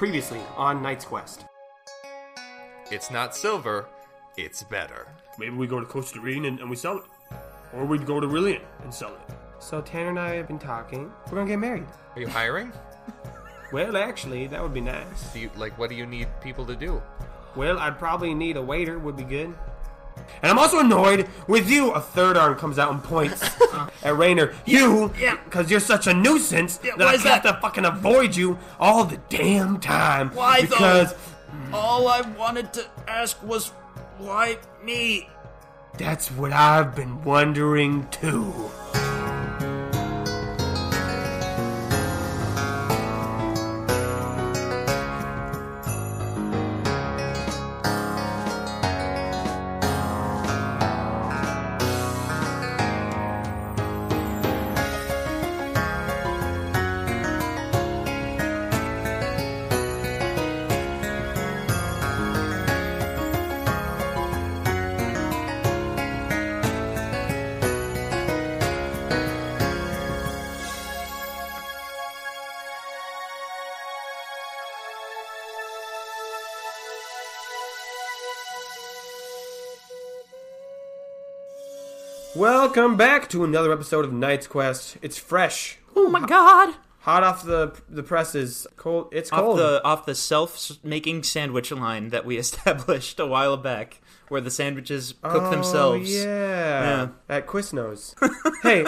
Previously on Knight's Quest. It's not silver, it's better. Maybe we go to Costa Rica and, and we sell it. Or we'd go to Rillian and sell it. So Tanner and I have been talking. We're gonna get married. Are you hiring? Well, actually, that would be nice. Do you like what do you need people to do? Well, I'd probably need a waiter. Would be good. And I'm also annoyed with you. A third arm comes out and points at Rainer. You, yeah. because you're such a nuisance that why I have that? to fucking avoid you all the damn time. Why, though? Because All I wanted to ask was, why me? that's what I've been wondering too. Welcome back to another episode of Knight's Quest. It's fresh, Oh my god! hot off the the presses. Cold. It's Off cold. the off the self-making sandwich line that we established a while back, where the sandwiches cook Oh, themselves. Yeah. Yeah. At Quiznos. hey,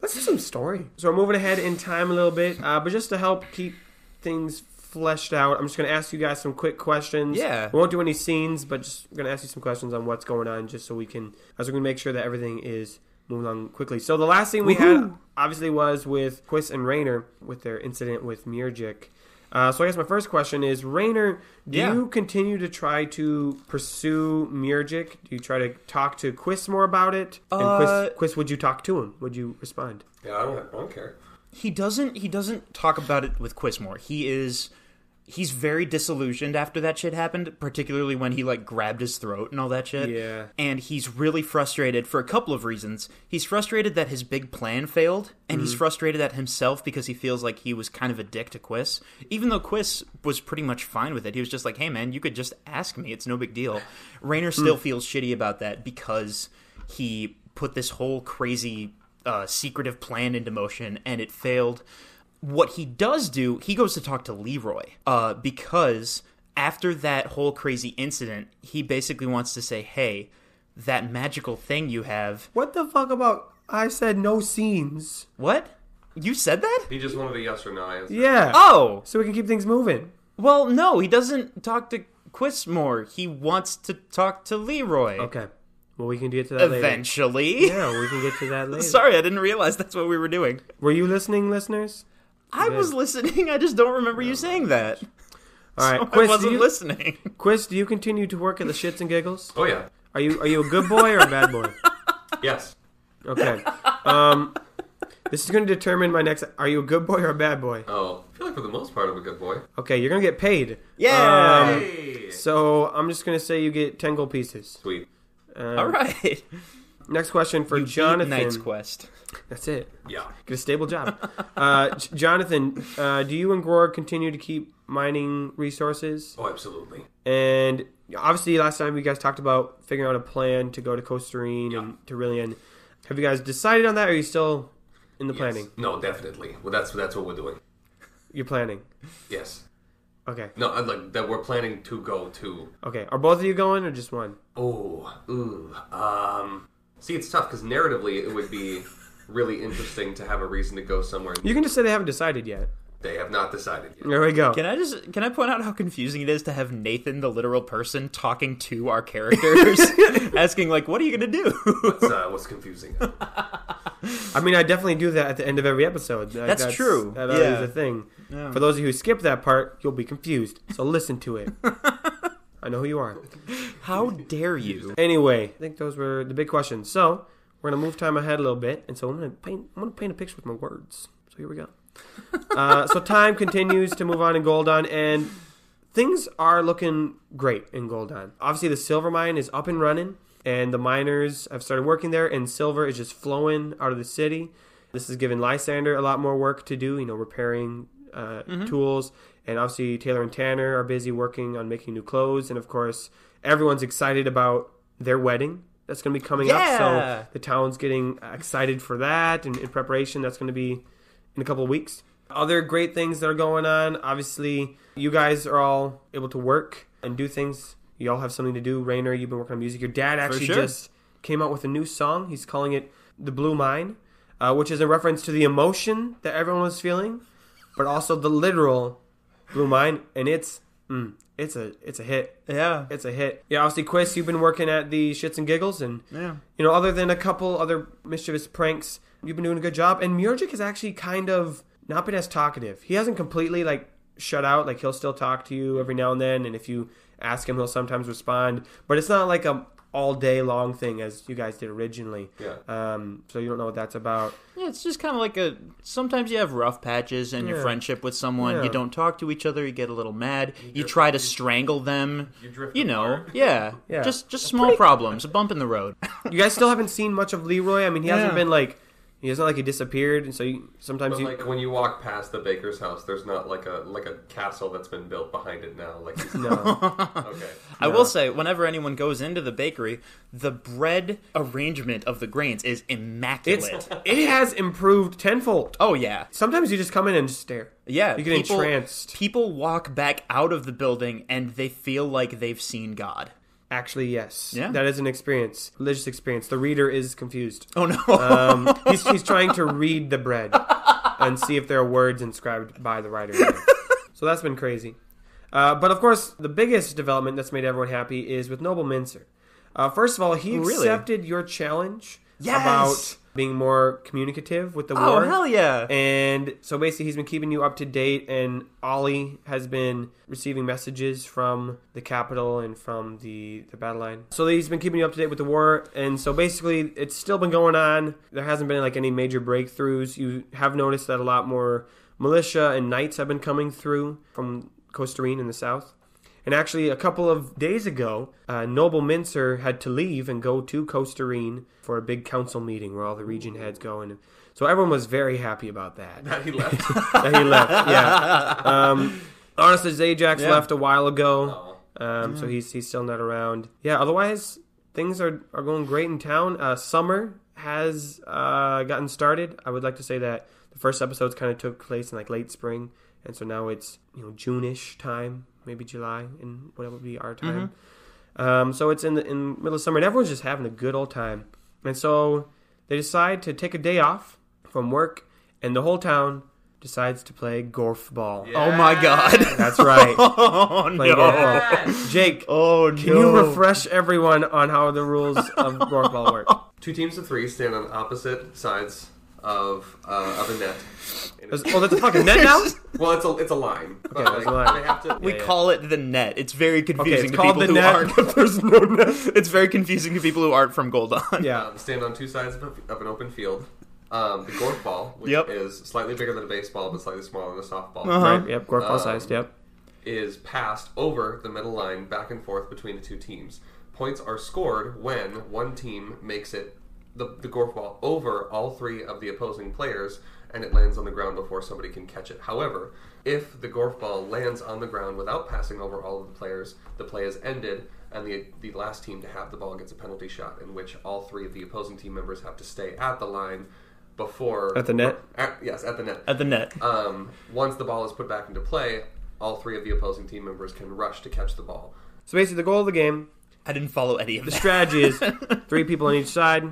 let's do some story. So we're moving ahead in time a little bit, uh, but just to help keep things fleshed out, I'm just going to ask you guys some quick questions. Yeah. We won't do any scenes, but just going to ask you some questions on what's going on, just so we can, as we're going to make sure that everything is moving along quickly. So the last thing we had obviously was with Quiz and Rayner with their incident with Mirjik. Uh, so I guess my first question is, Rayner, do Yeah. you continue to try to pursue Mirjik? Do you try to talk to Quiz more about it? And Uh, Quiz, Quiz, would you talk to him? Would you respond? Yeah, I don't I don't care. He doesn't he doesn't talk about it with Quiz more. He is he's very disillusioned after that shit happened, particularly when he like grabbed his throat and all that shit. Yeah. And he's really frustrated for a couple of reasons. He's frustrated that his big plan failed, and he's frustrated at himself because he feels like he was kind of a dick to Quiz. Even though Quiz was pretty much fine with it. He was just like, "Hey man, you could just ask me. It's no big deal." Rayner still feels shitty about that because he put this whole crazy uh, secretive plan into motion and it failed. What he does do, he goes to talk to Leroy uh, because after that whole crazy incident, he basically wants to say, "Hey, that magical thing you have." What the fuck about? I said no scenes. What? You said that? He just wanted a yes or no answer. Yeah. Oh, So we can keep things moving. well, no, he doesn't talk to Quiz more. He wants to talk to Leroy. Okay. Well, we can get to that later. Eventually. Yeah, we can get to that later. Sorry, I didn't realize that's what we were doing. Were you listening, listeners? I was listening. I just don't remember you saying that. All right, I Quiz, do wasn't you, listening. Quiz, do you continue to work at the Shits and Giggles? Oh yeah. Are you are you a good boy or a bad boy? Yes. Okay. Um, this is going to determine my next. Are you a good boy or a bad boy? Oh, I feel like for the most part I'm a good boy. Okay, you're going to get paid. Yeah. Um, So I'm just going to say you get ten gold pieces. Sweet. Um, All right. Next question for You beat Jonathan. Knight's Quest. That's it. Yeah. Get a stable job. uh, Jonathan, uh, do you and Grog continue to keep mining resources? Oh, absolutely. And obviously, last time you guys talked about figuring out a plan to go to Costerine and to Rillian. Have you guys decided on that, or are you still in the planning? No, definitely. Well, that's that's what we're doing. You're planning. Yes. Okay. No, I'm like that we're planning to go to. Okay. Are both of you going, or just one? Oh, ooh. Um. See, it's tough because narratively it would be really interesting to have a reason to go somewhere. You can just say they haven't decided yet. They have not decided yet. There we go. Can I just can I point out how confusing it is to have Nathan, the literal person, talking to our characters, asking like, "What are you gonna do?" What's, uh, what's confusing? I mean, I definitely do that at the end of every episode. Like, That's true. That is Yeah. a thing. For those of you who skip that part, you'll be confused. So listen to it. I know who you are. how dare you? Anyway, I think those were the big questions. So we're gonna move time ahead a little bit, and so I'm gonna paint. I'm gonna paint a picture with my words. So here we go. Uh, so time continues to move on in Goldon, and things are looking great in Goldon. Obviously, the silver mine is up and running, and the miners have started working there, and silver is just flowing out of the city. This has given Lysander a lot more work to do, you know, repairing uh, tools. And obviously, Taylor and Tanner are busy working on making new clothes. And of course, everyone's excited about their wedding that's going to be coming up. So the town's getting excited for that and in preparation. That's going to be in a couple of weeks. Other great things that are going on. Obviously, you guys are all able to work and do things. You all have something to do. Rainer, you've been working on music. Your dad actually sure. just came out with a new song. He's calling it "The Blue Mine," uh, which is a reference to the emotion that everyone was feeling, but also the literal blue mine. And it's mm, it's a it's a hit. Yeah. It's a hit. Yeah, obviously, Quiz, you've been working at the Shits and Giggles, and Yeah. you know, other than a couple other mischievous pranks, you've been doing a good job. And Murgic has actually kind of not been as talkative. He hasn't completely like shut out. Like he'll still talk to you every now and then, and if you ask him, he'll sometimes respond. But it's not like a all day long thing as you guys did originally. Yeah. Um, so you don't know what that's about. Yeah, it's just kind of like a. Sometimes you have rough patches in your friendship with someone. Yeah. You don't talk to each other. You get a little mad. You try to strangle them. You drift You know, apart. yeah, Yeah. Just just small problems, a bump in the road. You guys still haven't seen much of Leroy. I mean, he hasn't been like. It's not like he disappeared, and so you, sometimes But you. like when you walk past the baker's house, there's not like a like a castle that's been built behind it now. Like no. okay, I will say, whenever anyone goes into the bakery, the bread arrangement of the grains is It's immaculate. it has improved tenfold. oh yeah, Sometimes you just come in and stare. yeah. You get people, entranced. People walk back out of the building and they feel like they've seen God. Actually, yes. Yeah. That is an experience, religious experience. The reader is confused. Oh no. Um, he's, he's trying to read the bread and see if there are words inscribed by the writer. So that's been crazy. Uh, but of course, the biggest development that's made everyone happy is with Noble Mincer. Uh, first of all, he Really? accepted your challenge Yes! about being more communicative with the oh war. hell yeah. And so basically, he's been keeping you up to date, and Ollie has been receiving messages from the capital and from the, the battle line. So he's been keeping you up to date with the war, and so basically, it's still been going on. There hasn't been like any major breakthroughs. You have noticed that a lot more militia and knights have been coming through from Costa Rica in the south. And actually, a couple of days ago, uh, Noble Mincer had to leave and go to Costa Rica for a big council meeting where all the region heads go. And so everyone was very happy about that. that he left. that he left, yeah. Um, honestly, Zajax Yeah. left a while ago, um, so he's he's still not around. Yeah. Otherwise, things are are going great in town. Uh, summer has uh, gotten started. I would like to say that the first episodes kind of took place in like late spring, and so now it's you know June-ish time, maybe July, in what would be our time. Um, so it's in the in middle of summer, and everyone's just having a good old time. And so they decide to take a day off from work, and the whole town decides to play golf ball. Oh my god. That's right. oh Play no. golf ball. Jake, Oh no. can you refresh everyone on how the rules of golf ball work? Two teams of three stand on opposite sides of uh, of a net. And oh, that's a fucking net now. well, it's a it's a line. But, Okay, there's a line. They have to. We Yeah, yeah. call it the net. It's very confusing it's to called people the who net, aren't. there's no net. it's very confusing to people who aren't from Goldon. Yeah. um, stand on two sides of, a, of an open field. Um, the golf ball, which Yep. is slightly bigger than a baseball but slightly smaller than a softball, Uh-huh. Right. Yep. Golf ball Um, sized. Yep. is passed over the middle line back and forth between the two teams. Points are scored when one team makes it the, the golf ball over all three of the opposing players and it lands on the ground before somebody can catch it. However, if the golf ball lands on the ground without passing over all of the players, the play is ended and the the last team to have the ball gets a penalty shot in which all three of the opposing team members have to stay at the line before At the net? At- yes, at the net. At the net. Um, once the ball is put back into play, all three of the opposing team members can rush to catch the ball. So basically, the goal of the game, I didn't follow any of the that. strategy is three people on each side.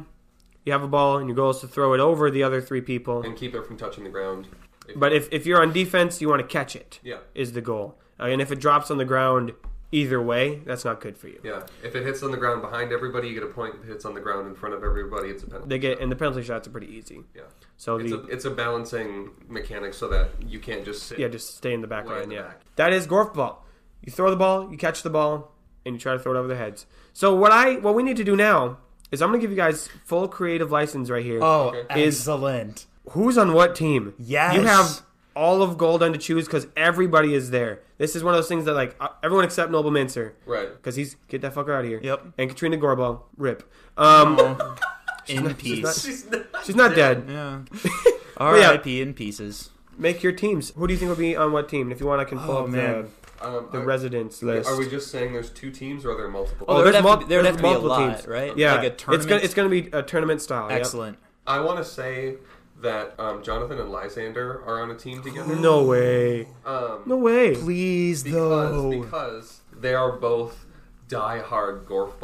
You have a ball, and your goal is to throw it over the other three people. and keep it from touching the ground. If- But if, if you're on defense, you want to catch it. Yeah. Is the goal. Uh, and if it drops on the ground, either way, that's not good for you. yeah, if it hits on the ground behind everybody, you get a point. If it hits on the ground in front of everybody, it's a penalty. They get and the penalty shots are pretty easy. yeah, So it's the a, it's a balancing mechanic so that you can't just sit. yeah, just stay in the back line. the Yeah, back. that is golf ball. You throw the ball, you catch the ball, and you try to throw it over their heads. So what I what we need to do now is I'm gonna give you guys full creative license right here. Oh, Okay. Is- excellent. Who's on what team? Yes. You have all of Goldon to choose because everybody is there. This is one of those things that like uh, everyone except Noble Mincer Right. because he's get that fucker out of here. Yep. And Katrina Gorbo, rip. Um, In not- peace. She's not, she's not dead. yeah. yeah. R.I.P. in pieces. make your teams. Who do you think will be on what team? And if you want, I can pull Oh, up man. Um, the the are, residents list. are we just saying there's two teams or are there multiple? Oh, Oh, there'd there's have to mul- be, there'd there's have to be a multiple lot, teams. right? yeah, like a it's gonna it's gonna be a tournament style. yep. Excellent. I want to say that um, Jonathan and Lysander are on a team together. No way. Um, No way. Please, because though. because they are both die-hard golf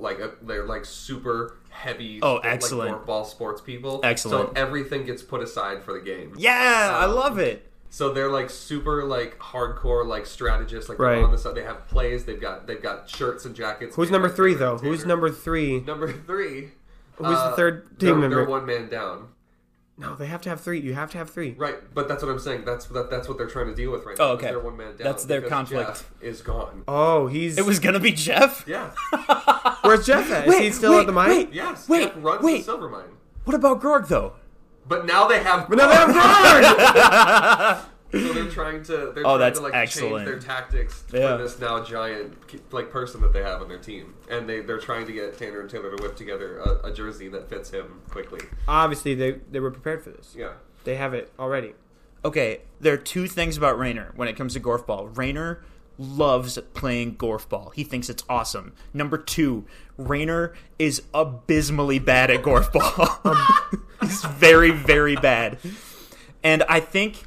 like uh, they're like super heavy Oh, like, excellent. golf ball sports people Excellent. so everything gets put aside for the game yeah, I Um, love it. So they're like super like hardcore like strategists like Right. they're on the side they have plays they've got they've got shirts and jackets Who's number three though? and Who's number three? number three Who's uh, the third they're, team member? they're one man down No, they have to have three. You have to have three. Right, but that's what I'm saying. That's that, that's what they're trying to deal with right Oh, now. okay. They're one man down. That's their conflict. Jeff is gone. Oh, he's. It was gonna be Jeff. Yeah. Where's Jeff at? Is he still wait, at the mine? wait. Yes. Wait, Jeff runs wait. the silver mine. What about Grog though? But now they have. But now they have guard. so they're trying to. They're Oh, trying that's to, like, excellent. Change their tactics Yeah. for this now giant like person that they have on their team, and they they're trying to get Tanner and Taylor to whip together a, a jersey that fits him quickly. Obviously, they they were prepared for this. Yeah. They have it already. Okay, there are two things about Rayner when it comes to golf ball. Rayner loves playing golf ball. He thinks it's awesome. Number two, Rayner is abysmally bad at golf ball. He's very, very bad. And I think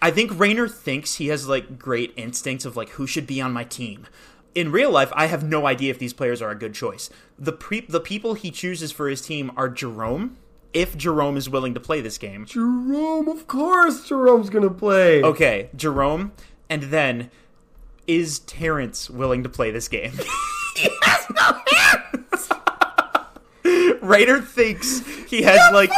I think Rayner thinks he has like great instincts of like who should be on my team. In real life, I have no idea if these players are a good choice. The pre- the people he chooses for his team are Jerome, if Jerome is willing to play this game. Jerome, of course, Jerome's gonna play. Okay, Jerome, and then is Terrence willing to play this game? he has no hands. Rayner thinks he has like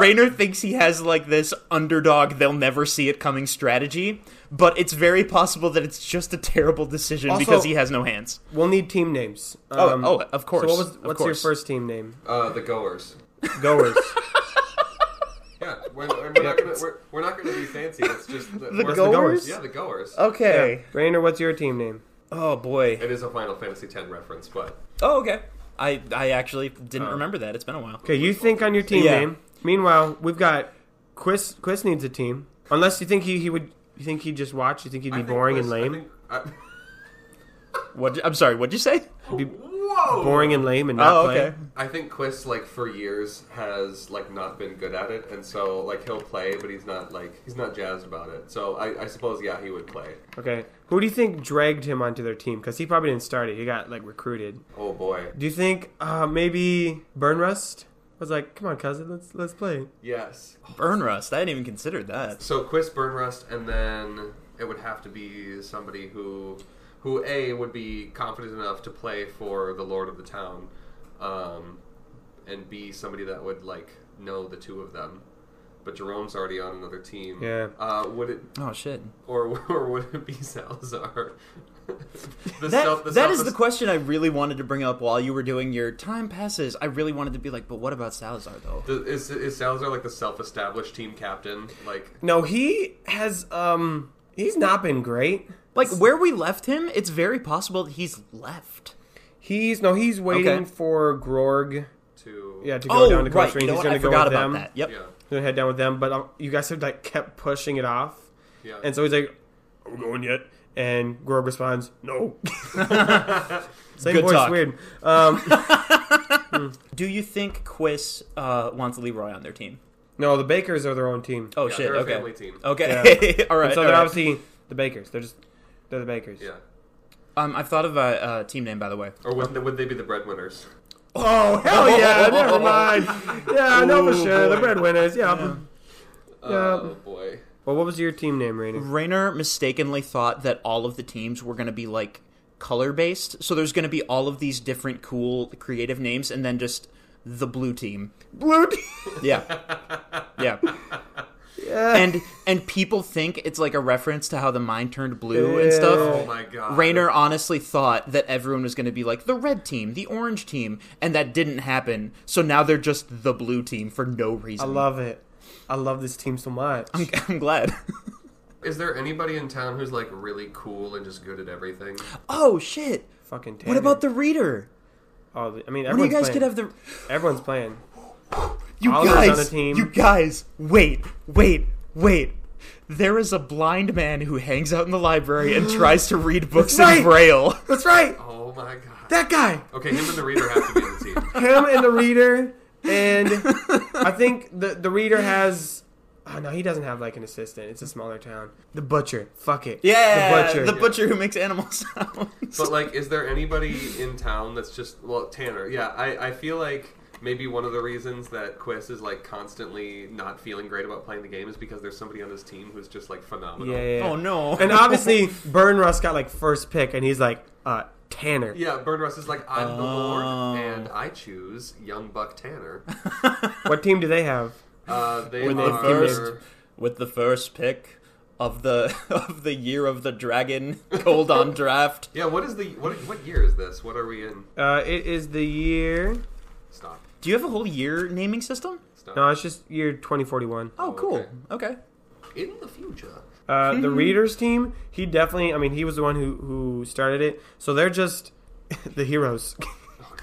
Rayner thinks he has like this underdog they'll never see it coming strategy, but it's very possible that it's just a terrible decision Also- because he has no hands. We'll need team names. Oh, Um, oh, of course. So what was of what's your course. first team name? Uh, the goers. Goers. Yeah, we're, we're not gonna we're, we're not gonna be fancy. It's just the, The we're- goers? Yeah, the goers. Okay. Rainer, what's your team name? Oh boy. It is a Final Fantasy X reference, but Oh okay. I I actually didn't Uh, remember that. It's been a while. Okay, you think on your team Yeah. name. Meanwhile, we've got Quiz. Quiz needs a team. Unless you think he, he would. You think he'd just watch? You think he'd I be think boring Chris- and I lame? think- I- What I'm sorry, what'd you say? Be Whoa! boring and lame and not Oh, play. okay. I think Quist, like for years has like not been good at it, and so like he'll play, but he's not like he's not jazzed about it. So I, I suppose yeah he would play. Okay. Who do you think dragged him onto their team? Because he probably didn't start it. He got like recruited. Oh boy, Do you think uh, maybe Burnrust was like, "Come on, cousin, let's let's play." yes. Burn Rust. I hadn't even considered that. So Quiz Burnrust, and then it would have to be somebody who who a would be confident enough to play for the lord of the town, um, and b somebody that would like know the two of them. But Jerome's already on another team. Yeah. Uh, would it Oh shit. or or would it be Salazar? the That, self- the that is self- the question I really wanted to bring up while you were doing your time passes. I really wanted to be like, but what about Salazar though? the- Is, is Salazar like the self-established team captain? Like, No, he has. Um, he's not been great. Like where we left him, it's very possible that he's left. He's no, he's waiting Okay. for Grorg. to Yeah, to go Oh, down to right. Costa You know He's what? gonna go forgot with about them. that. Yep. yeah, Gonna head down with them, but um, you guys have like kept pushing it off, yeah. and so he's like, "Are we going yet?" And Grorg responds, "No." Same Good voice, talk. weird. Um, Do you think Quiz uh, wants Leroy on their team? no, the Bakers are their own team. Oh Yeah, shit. they're a Okay. family team. Okay. all right. And so all they're right. obviously the Bakers. They're just they're the Bakers. Yeah. Um, I've thought of a, a team name by the way. Or would, would they be the breadwinners? Oh hell yeah! Never mind. Yeah, no for Ooh, sure. The boy. breadwinners. Yeah. Yeah. Oh boy. Well, what was your team name, Rainy? Rayner mistakenly thought that all of the teams were going to be like color based. So there's going to be all of these different cool creative names and then just the blue team. Blue team. Yeah. Yeah. Yeah. And and people think it's like a reference to how the mine turned blue and stuff. Oh my god. Rayner honestly thought that everyone was going to be like the red team, the orange team, and that didn't happen. So now they're just the blue team for no reason. I love it. I love this team so much. I'm, I'm glad. Is there anybody in town who's like really cool and just good at everything? oh shit! Fucking. What about the reader? Oh, I mean, One of you guys playing. could have the Everyone's playing. You Oliver's on guys, the team. you guys, wait, wait, wait. There is a blind man who hangs out in the library and tries to read books That's right. in braille. That's right. Oh my god. That guy. Okay, him and the reader have to be on the team. Him and the reader, and I think the the reader has. Oh no, he doesn't have like an assistant. It's a smaller town. The butcher. Fuck it. Yeah, The butcher. the butcher who makes animal sounds. But like, is there anybody in town that's just well, Tanner? Yeah, I I feel like maybe one of the reasons that Quiz is like constantly not feeling great about playing the game is because there's somebody on his team who's just like phenomenal. Yeah, yeah. oh no! And obviously, Burn Russ got like first pick, and he's like, uh, Tanner. Yeah, Burn Russ is like, I'm the Oh. Lord, and I choose young Buck Tanner. What team do they have? Uh, they With are the first- with the first pick of the of the year of the dragon, Goldon draft. Yeah, what is the what? What year is this? What are we in? Uh, it is the year. Stop. Do you have a whole year naming system? Stop. No, it's just year 2041. Oh, Oh, cool. okay. Okay. In the future. Uh, the readers team, he definitely. I mean, he was the one who who started it. So they're just the heroes.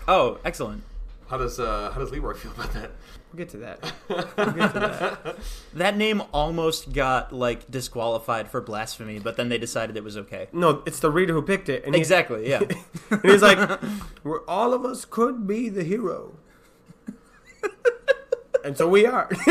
Oh, excellent. How does uh how does Leroy feel about that? we'll get to that. We'll get to that. That name almost got like disqualified for blasphemy, but then they decided it was okay. No, it's the reader who picked it, and he's, Exactly. Yeah. and he's like, "We're all of us could be the hero," and so we are.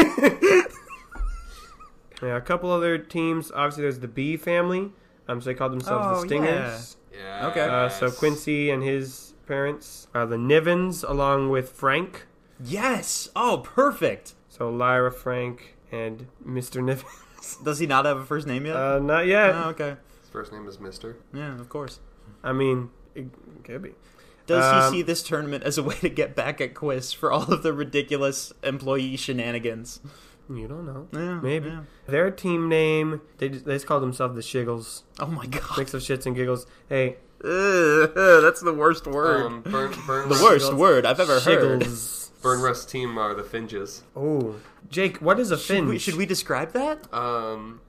yeah, a couple other teams. Obviously, there's the B family. Um, so they called themselves Oh, the Stingers. Yeah. Okay. Uh, so Quincy and his parents, uh, the Nivens, along with Frank. yes. Oh, perfect. So Lyra, Frank, and Mr. Niven. Does he not have a first name yet? Uh, not yet. oh, okay. His first name is Mister. Yeah, of course. I mean, it could be. Does Um, he see this tournament as a way to get back at Quiz for all of the ridiculous employee shenanigans? You don't know. Yeah, Maybe. yeah. Their team name, they just, they just call themselves the Shiggles. Oh my god. Mix of shits and giggles. Hey, Ugh, that's the worst word. Um, Burn Burn the Russ- worst word I've ever heard. Burn Russ team are the Finges. Oh, Jake, what is a Should fin? we, should we describe that? Um,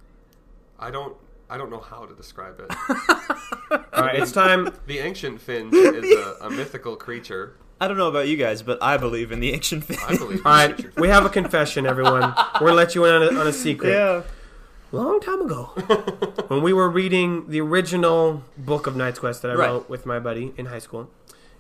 I don't I don't know how to describe it. All right, it's time. The ancient Finge is a, a mythical creature. I don't know about you guys, but I believe in the ancient faith. I believe. in All right, creatures. we have a confession, everyone. We're gonna let you in on a, on a secret. yeah. long time ago when we were reading the original book of Knight's Quest that I Right. wrote with my buddy in high school,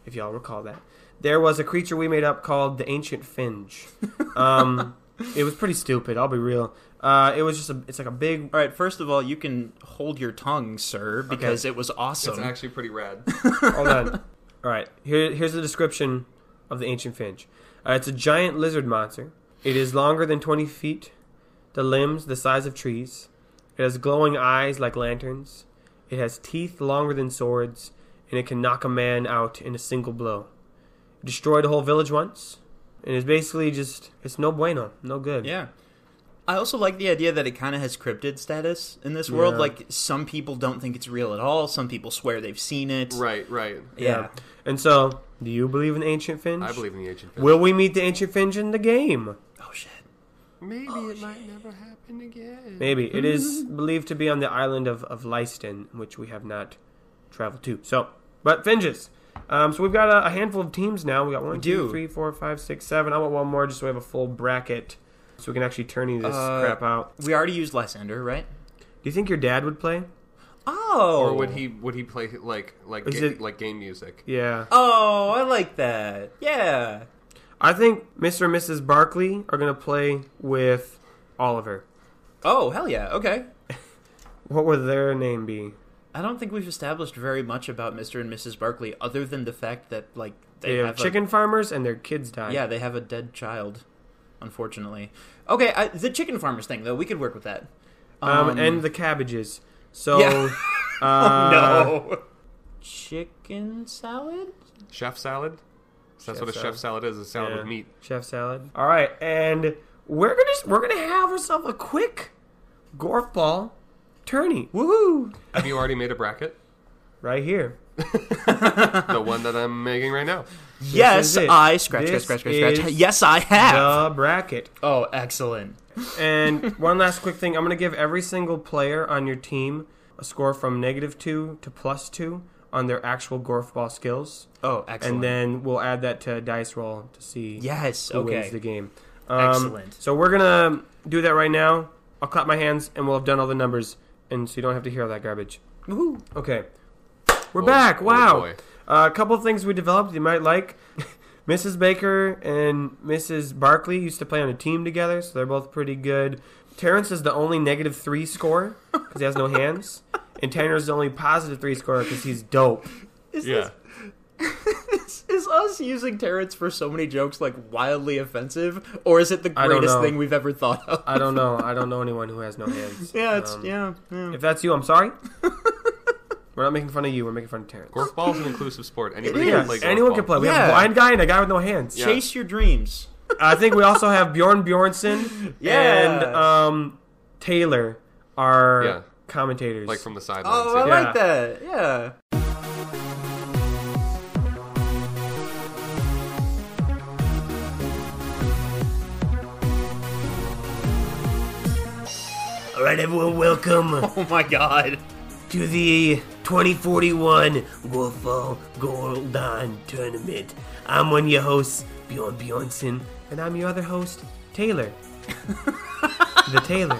if y'all recall that. There was a creature we made up called the Ancient Finge. Um, it was pretty stupid. I'll be real. Uh, it was just a. It's like a big. All right. First of all, you can hold your tongue, sir, because it was awesome. It's actually pretty rad. Hold on. All right. Here, here's the description of the Ancient Finge. Uh, it's a giant lizard monster. It is longer than 20 feet. The limbs the size of trees. It has glowing eyes like lanterns. It has teeth longer than swords, and it can knock a man out in a single blow. It destroyed a whole village once, and it's basically just it's no bueno, no good. yeah. I also like the idea that it kind of has cryptid status in this world. Yeah. Like some people don't think it's real at all. Some people swear they've seen it. right, right. Yeah. And so, do you believe in Ancient Finge? I believe in the ancient Finge. Will we meet the Ancient Finge in the game? Oh shit. Maybe it might never happen again. Maybe. It is believed to be on the island of, of Lyston, which we have not traveled to. So, but Finges. Um, so we've got a, a handful of teams now. We got one, We two, do. three, four, five, six, seven. I want one more just so we have a full bracket so we can actually turn this Uh, crap out. We already used Lysander, right? Do you think your dad would play? Oh. Or would he would he play like like Is ga- it- like game music? Yeah. Oh, I like that. Yeah. I think Mr. and Mrs. Barkley are going to play with Oliver. Oh, hell yeah. Okay. What would their name be? I don't think we've established very much about Mr. and Mrs. Barkley other than the fact that like They, they, have have chicken farmers and their kids die. yeah, they have a dead child, unfortunately. Okay, I, the chicken farmers thing though, we could work with that. Um, and the cabbages. So, Yeah. uh, no. Chicken salad? Chef salad. That's Chef what a salad. chef salad is. A salad Yeah. with meat. chef salad. All right, and we're gonna we're gonna have ourselves a quick golf ball tourney. Woohoo! Have you already made a bracket? Right here. the one that I'm making right now. Yes. I scratch, This scratch, scratch, scratch, scratch. Yes, I have. The bracket. Oh, excellent. And one last quick thing, I'm gonna give every single player on your team a score from negative two to plus two on their actual golf ball skills, Oh, excellent. and then we'll add that to dice roll to see yes, who okay. wins the game. Um, Excellent. So we're gonna do that right now. I'll clap my hands, and we'll have done all the numbers, and so you don't have to hear all that garbage. Woohoo. Okay, we're Oh, back. oh Wow. boy. Uh, a couple of things we developed you might like. Mrs. Baker and Mrs. Barkley used to play on a team together, so they're both pretty good. Terrence is the only negative three scorer because he has no hands, and Tanner's the only positive three scorer because he's dope. Is Yeah. this is us using Terrence for so many jokes like wildly offensive, or is it the greatest thing we've ever thought of? I don't know. I don't know anyone who has no hands. yeah, it's Um, yeah. yeah. If that's you, I'm sorry. We're not making fun of you. We're making fun of Terrence. Golf ball is an inclusive sport. Anybody is. can play golf Anyone ball. can play. We have a Yeah. blind guy and a guy with no hands. Yeah. Chase your dreams. I think we also have Bjorn Bjornson Yeah. and um, Taylor are Yeah. commentators. Like from the sidelines. Oh, I yeah. Yeah. like that. Yeah. All right, everyone, welcome Oh my god. to the 2041 Golfball Goldon Tournament. I'm one of your hosts, Bjorn Bjornson, and I'm your other host, Taylor. the Taylor.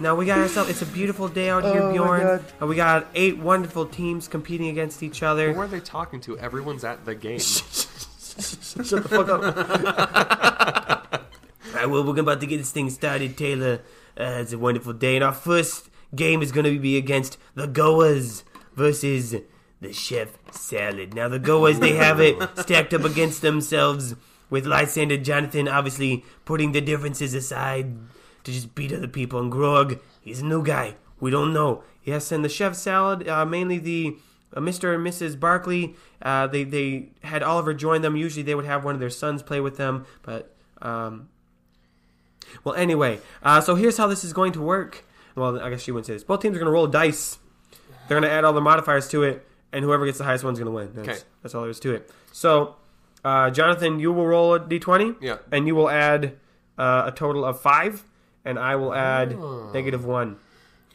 Now we got ourselves. It's a beautiful day out here, Oh Bjorn. And we got eight wonderful teams competing against each other. Who are they talking to? Everyone's at the game. Shut the fuck up. All right, well, we're about to get this thing started, Taylor. Uh, it's a wonderful day, and our first game is going to be against the Goas versus the Chef Salad. Now, the Goas, they have it stacked up against themselves with Lysander Jonathan obviously putting the differences aside to just beat other people. And Grog, he's a new guy. We don't know. Yes, and the Chef Salad, uh, mainly the uh, Mr. and Mrs. Barkley, uh, they they had Oliver join them. Usually they would have one of their sons play with them, but um, well, anyway, uh, so here's how this is going to work. Well, I guess she wouldn't say this. Both teams are going to roll dice. They're going to add all the modifiers to it, and whoever gets the highest one's going to win. That's, Okay. that's all there is to it. So, uh, Jonathan, you will roll a d20. Yeah. And you will add uh, a total of five, and I will add negative one.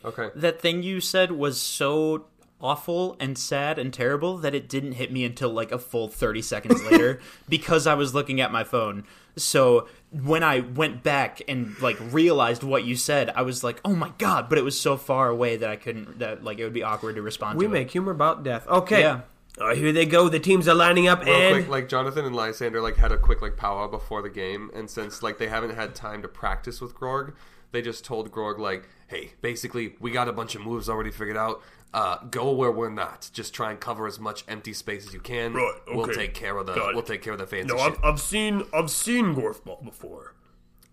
Okay. That thing you said was so awful and sad and terrible that it didn't hit me until like a full 30 seconds later because I was looking at my phone. So when I went back and like realized what you said, I was like, "Oh my god!" But it was so far away that I couldn't. That like it would be awkward to respond We to. make humor about death. Okay. Yeah. All right, here they go. The teams are lining up, Real and quick, like Jonathan and Lysander like had a quick like powwow before the game, and since like they haven't had time to practice with Grog, they just told Grog like, "Hey, basically, we got a bunch of moves already figured out. Uh, go where we're not. Just try and cover as much empty space as you can. Right, We'll take care of the Got we'll take care of the fancy No, shit. I've, I've seen I've seen golf ball before.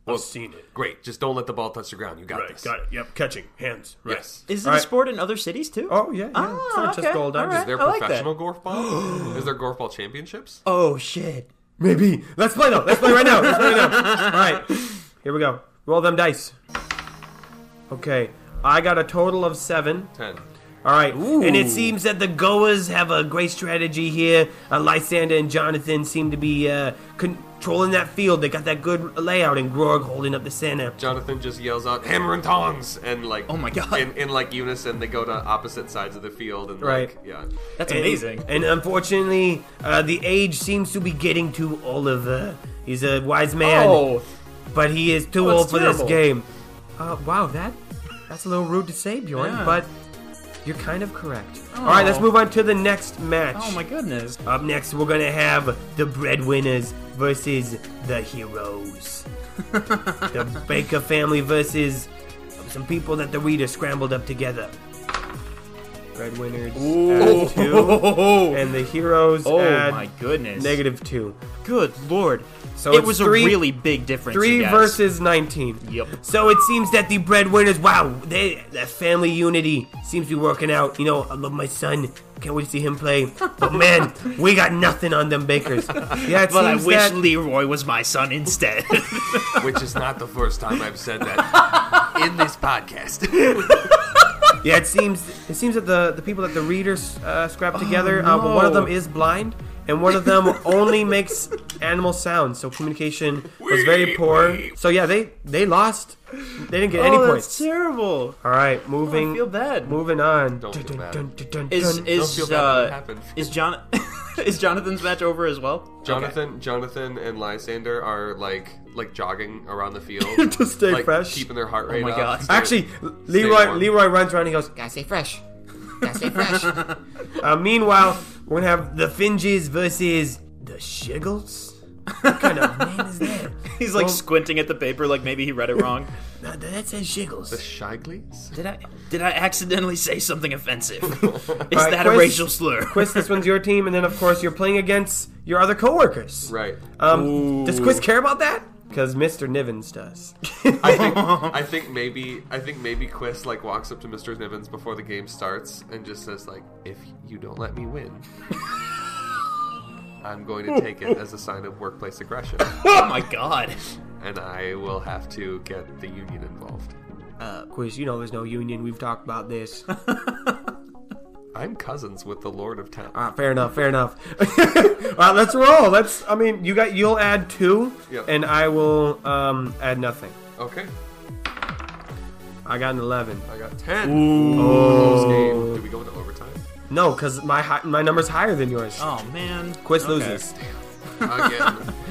I've seen it. Great. Just don't let the ball touch the ground. You got Right, this. got it. Yep, catching hands. Right. Yes. Is it All a right. sport in other cities too? oh yeah, yeah. Ah, it's not just okay. gold. All right. Is there I like that. professional golf ball? Is there golf ball championships? Oh shit! Maybe. Let's play though. Let's play right now. Let's play right now. All right. Here we go. Roll them dice. Okay. I got a total of seven. Ten. All right. And it seems that the Goas have a great strategy here. Uh, Lysander and Jonathan seem to be uh, controlling that field. They got that good layout, and Grog holding up the center. Jonathan just yells out "Hammer and tongs!" and like, Oh my God. In, in like unison, they go to opposite sides of the field and Right. like, yeah. That's And- amazing. And, unfortunately, uh, the age seems to be getting to Oliver. He's a wise man, Oh, but he is too Oh, old for terrible. this game. Uh, wow, that that's a little rude to say, Bjorn, Yeah. but you're kind of correct. All right, let's Oh. move on to the next match. oh my goodness! Up next, we're gonna have the breadwinners versus the heroes. the Baker family versus some people that the reader scrambled up together. Breadwinners add two, and the heroes Oh add my goodness! negative two. Good lord! So it was three- a really big difference. Three you guys. versus nineteen. Yep. So it seems that the breadwinners, wow, they that family unity seems to be working out. You know, I love my son. Can't wait to see him play. But man, we got nothing on them Bakers. Yeah, it But I wish that Leroy was my son instead. Which is not the first time I've said that in this podcast. Yeah, it seems it seems that the the people that the readers uh, scrapped together, uh, one of them is blind. And one of them only makes animal sounds, so communication was very poor. So yeah, they they lost. They didn't get any oh, points. that's terrible. All right, I moving feel bad. Moving on. Don't feel bad. Dun, dun, dun, Is dun. is feel bad when it uh, happened. is John Is Jonathan's match over as well? Jonathan, Jonathan, and Lysander are like like jogging around the field To stay like, fresh. keeping their heart rate. my up, God. staying- Actually, Leroy. Leroy runs around. and He goes, "Gotta stay fresh. Gotta stay fresh." uh, meanwhile, we're gonna have the Finges versus the Shiggles. What kind of name is that? He's like Well- squinting at the paper, like maybe he read it wrong. That, that says Shiggles. the Shigleys. did I did I accidentally say something offensive? Is right, that a Quiz- racial slur? Quiz, this one's your team, and then of course you're playing against your other coworkers. Right. Um, does Ooh. Quiz care about that? Because Mr. Nivens does. I think I think maybe I think maybe Quist like walks up to Mr. Nivens before the game starts and just says like, "If you don't let me win, I'm going to take it as a sign of workplace aggression, oh my god. And I will have to get the union involved." Quiz, you know there's no union. We've talked about this. I'm cousins with the Lord of Town. Ah, fair enough. Fair enough. All right, let's roll. Let's. I mean, you got. You'll add two, Yep. and I will um add nothing. Okay, I got an eleven. I got ten. Ooh. Close game. Do we go into overtime? No, because my hi- my number's higher than yours. Oh man. Quiz Okay. loses. Again.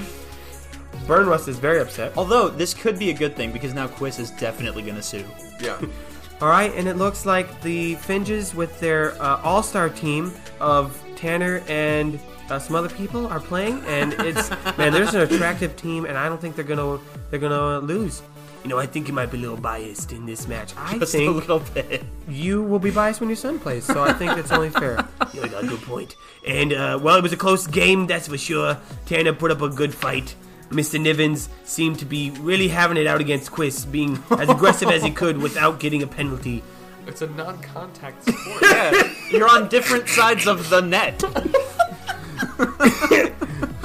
Burn Rust is very upset. Although this could be a good thing because now Quiz is definitely going to sue. yeah. All right, and it looks like the Finges with their uh, all-star team of Tanner and uh, some other people are playing, and it's man, there's an attractive team, and I don't think they're gonna they're gonna lose. You know, I think you might be a little biased in this match. I Just a little bit. you will be biased when your son plays, so I think that's only fair. You got a good point. And uh, well, it was a close game, that's for sure. Tanner put up a good fight. Mr. Nivens seemed to be really having it out against Quiz, being as aggressive as he could without getting a penalty. It's a non-contact sport. Yeah, you're on different sides of the net.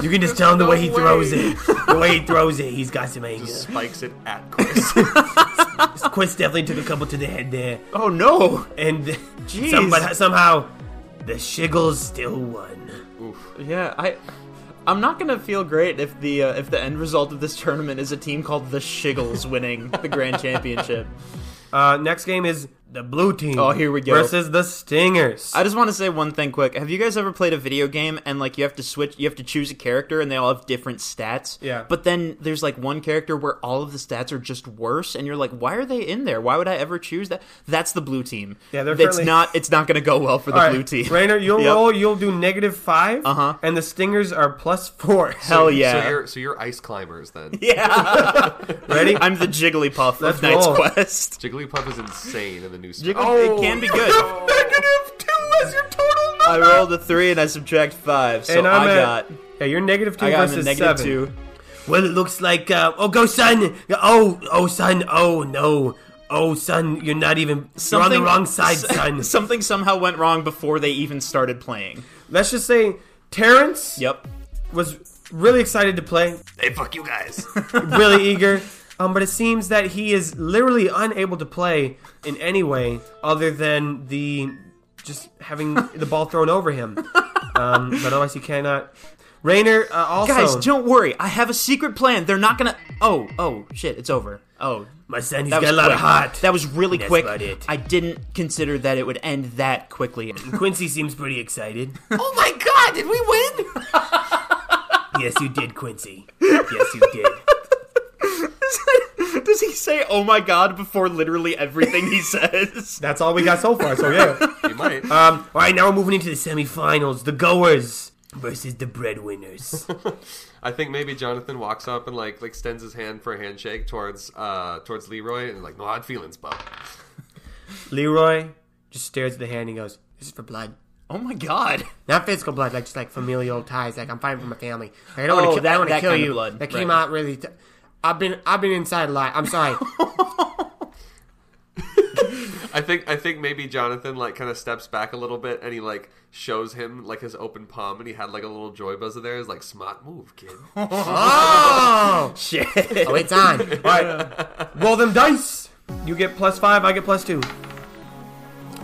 You can just tell him the no way he throws it. The way he throws it, he's got some anger. Spikes it at Quist. Quiz definitely took a couple to the head there, Oh no. and Jeez. some, but somehow the Shiggles still won. Yeah, I. I'm not gonna feel great if the uh, if the end result of this tournament is a team called the Shiggles winning the grand championship. Uh, next game is the blue team. Oh, here we go. Versus the Stingers. I just want to say one thing quick. Have you guys ever played a video game and like you have to switch, you have to choose a character and they all have different stats? Yeah. But then there's like one character where all of the stats are just worse, and you're like, why are they in there? Why would I ever choose that? That's the blue team. Yeah, they're It's currently- not. It's not going to go well for the All right, blue team. Rainer, you'll Yep. roll. You'll do negative five. Uh-huh. And the Stingers are plus four. Hell yeah. So you're so you're ice climbers then. yeah. Ready? I'm the Jigglypuff Let's of Knight's roll. Quest. Jigglypuff is insane in the new Jiggly- stuff. it can be good. negative two is your total number. I rolled a three and I subtract five, so And I'm I at- got Yeah, you're negative two I got versus a negative seven. two. Well, it looks like. Uh, oh, go, son. Oh, oh, son. Oh no. Oh, son, you're not even. you're on the wrong side, son. Something somehow went wrong before they even started playing. Let's just say Terrence Yep. was really excited to play. Hey, fuck you guys. really eager. Um, but it seems that he is literally unable to play in any way other than the just having the ball thrown over him. Um, but otherwise, he cannot. Rainer uh, also. Guys, don't worry. I have a secret plan. They're not gonna. Oh, oh, shit! It's over. Oh, my son, he's that got a lot quick. of hot. That was really That's quick. about it. I didn't consider that it would end that quickly. Quincy seems pretty excited. oh my god! Did we win? yes, you did, Quincy. Yes, you did. Does he say "Oh my god" before literally everything he says? That's all we got so far. So yeah. You might. Um. All right, now we're moving into the semifinals. The goers versus the breadwinners. I think maybe Jonathan walks up and like like extends his hand for a handshake towards uh towards Leroy and like no hard feelings, bub. Leroy just stares at the hand and goes, "This is for blood." Oh my god! Not physical blood, like just like familial ties. Like I'm fighting for my family. Like, I don't want Oh, to. that- I don't want to kill you. blood. That came Right. out really. T- I've been I've been inside a lot. I'm sorry. I think I think maybe Jonathan like kind of steps back a little bit and he like shows him like his open palm and he had like a little joy buzzer there. He's like smart move, kid. oh, Shit! oh, it's on. All right, roll them dice. You get plus five. I get plus two.